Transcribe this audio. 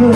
vivo